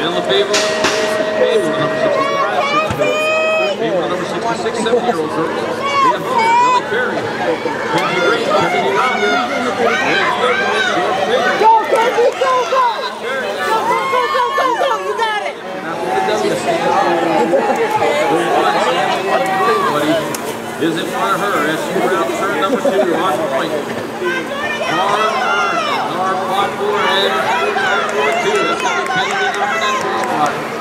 And LaFave Fable, number 65, Fable, number 66, 70-year-old girls. Leah Hall, Lily Perry, Kenji Green, Kennedy Rocker, Go, Kenji, go, go! Go, go, go, go, go, go! You got it! Is in front of her as she rounds turn number two on point. Hard,